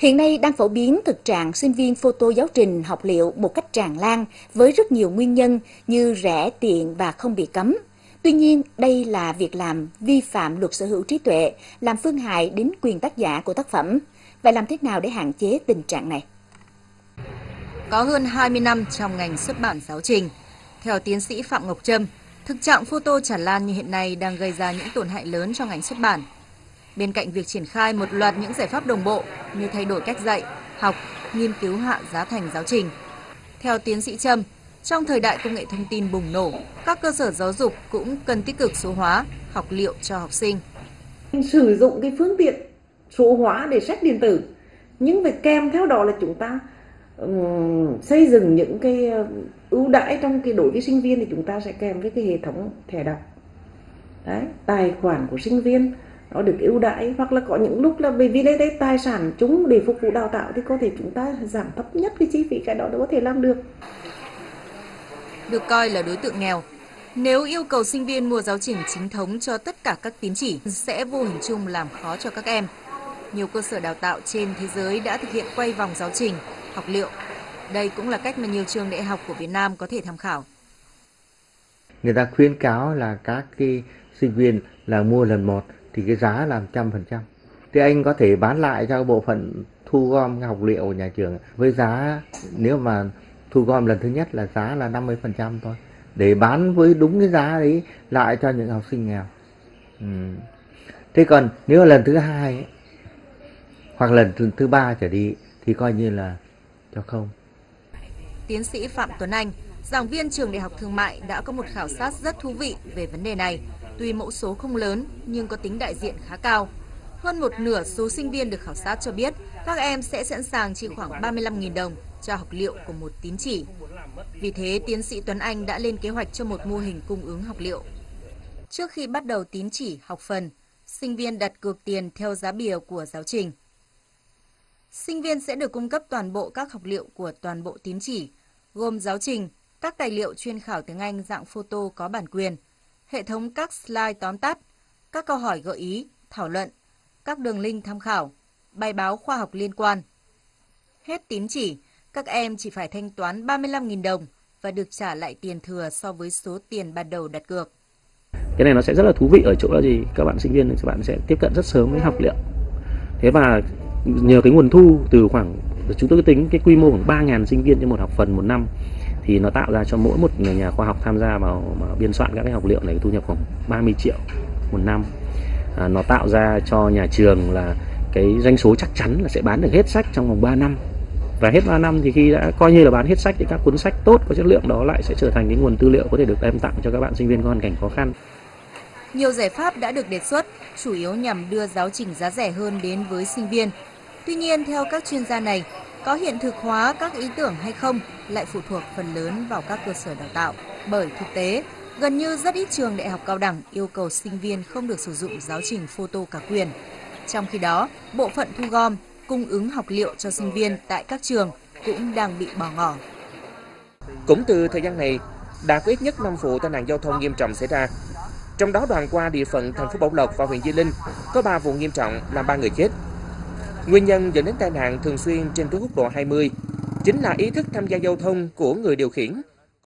Hiện nay đang phổ biến thực trạng sinh viên photo giáo trình học liệu một cách tràn lan với rất nhiều nguyên nhân như rẻ, tiện và không bị cấm. Tuy nhiên, đây là việc làm vi phạm luật sở hữu trí tuệ, làm phương hại đến quyền tác giả của tác phẩm. Vậy làm thế nào để hạn chế tình trạng này? Có hơn 20 năm trong ngành xuất bản giáo trình. Theo tiến sĩ Phạm Ngọc Trâm, thực trạng photo tràn lan như hiện nay đang gây ra những tổn hại lớn cho ngành xuất bản. Bên cạnh việc triển khai một loạt những giải pháp đồng bộ như thay đổi cách dạy, học, nghiên cứu hạ giá thành giáo trình. Theo tiến sĩ Trâm, trong thời đại công nghệ thông tin bùng nổ, các cơ sở giáo dục cũng cần tích cực số hóa, học liệu cho học sinh. Sử dụng cái phương tiện số hóa để sách điện tử, nhưng phải kèm theo đó là chúng ta um, xây dựng những cái ưu đãi trong cái đối với sinh viên thì chúng ta sẽ kèm với cái hệ thống thẻ đọc. Đấy, tài khoản của sinh viên nó được ưu đãi hoặc là có những lúc là vì vì đây đây tài sản chúng để phục vụ đào tạo thì có thể chúng ta giảm thấp nhất cái chi phí cái đó để có thể làm được được coi là đối tượng nghèo. Nếu yêu cầu sinh viên mua giáo trình chính thống cho tất cả các tín chỉ sẽ vô hình chung làm khó cho các em. Nhiều cơ sở đào tạo trên thế giới đã thực hiện quay vòng giáo trình, học liệu. Đây cũng là cách mà nhiều trường đại học của Việt Nam có thể tham khảo. Người ta khuyến cáo là các cái sinh viên là mua lần một thì cái giá là trăm phần trăm. Thì anh có thể bán lại cho bộ phận thu gom học liệu của nhà trường. Với giá nếu mà thu gom lần thứ nhất là giá là 50% thôi. Để bán với đúng cái giá đấy lại cho những học sinh nghèo. Ừ. thế còn nếu lần thứ hai ấy, hoặc lần thứ, thứ ba trở đi thì coi như là cho không. Tiến sĩ Phạm Tuấn Anh giảng viên trường đại học thương mại đã có một khảo sát rất thú vị về vấn đề này tuy mẫu số không lớn nhưng có tính đại diện khá cao hơn một nửa số sinh viên được khảo sát cho biết các em sẽ sẵn sàng chi khoảng 35.000 đồng cho học liệu của một tín chỉ. Vì thế, tiến sĩ Tuấn Anh đã lên kế hoạch cho một mô hình cung ứng học liệu. Trước khi bắt đầu tín chỉ học phần, sinh viên đặt cược tiền theo giá bìa của giáo trình. Sinh viên sẽ được cung cấp toàn bộ các học liệu của toàn bộ tín chỉ, gồm giáo trình, các tài liệu chuyên khảo tiếng Anh dạng photo có bản quyền, hệ thống các slide tóm tắt, các câu hỏi gợi ý, thảo luận, các đường link tham khảo, bài báo khoa học liên quan. Hết tín chỉ, các em chỉ phải thanh toán 35.000 đồng và được trả lại tiền thừa so với số tiền ban đầu đặt cược. Cái này nó sẽ rất là thú vị ở chỗ là gì? Các bạn sinh viên các bạn sẽ tiếp cận rất sớm với học liệu. Thế và nhờ cái nguồn thu từ khoảng chúng tôi tính cái quy mô khoảng 3.000 sinh viên cho một học phần một năm thì nó tạo ra cho mỗi một nhà khoa học tham gia vào biên soạn các cái học liệu này thu nhập khoảng 30 triệu một năm. À, nó tạo ra cho nhà trường là cái doanh số chắc chắn là sẽ bán được hết sách trong vòng 3 năm và hết 3 năm thì khi đã coi như là bán hết sách thì các cuốn sách tốt có chất lượng đó lại sẽ trở thành cái nguồn tư liệu có thể được đem tặng cho các bạn sinh viên có hoàn cảnh khó khăn. Nhiều giải pháp đã được đề xuất, chủ yếu nhằm đưa giáo trình giá rẻ hơn đến với sinh viên. Tuy nhiên, theo các chuyên gia này, có hiện thực hóa các ý tưởng hay không lại phụ thuộc phần lớn vào các cơ sở đào tạo. Bởi thực tế, gần như rất ít trường đại học cao đẳng yêu cầu sinh viên không được sử dụng giáo trình photo cả quyền. Trong khi đó, bộ phận thu gom, cung ứng học liệu cho sinh viên tại các trường cũng đang bị bỏ ngỏ. Cũng từ thời gian này, đã có ít nhất 5 vụ tai nạn giao thông nghiêm trọng xảy ra. Trong đó đoàn qua địa phận thành phố Bảo Lộc và huyện Di Linh có 3 vụ nghiêm trọng làm 3 người chết. Nguyên nhân dẫn đến tai nạn thường xuyên trên tuyến quốc lộ 20 chính là ý thức tham gia giao thông của người điều khiển.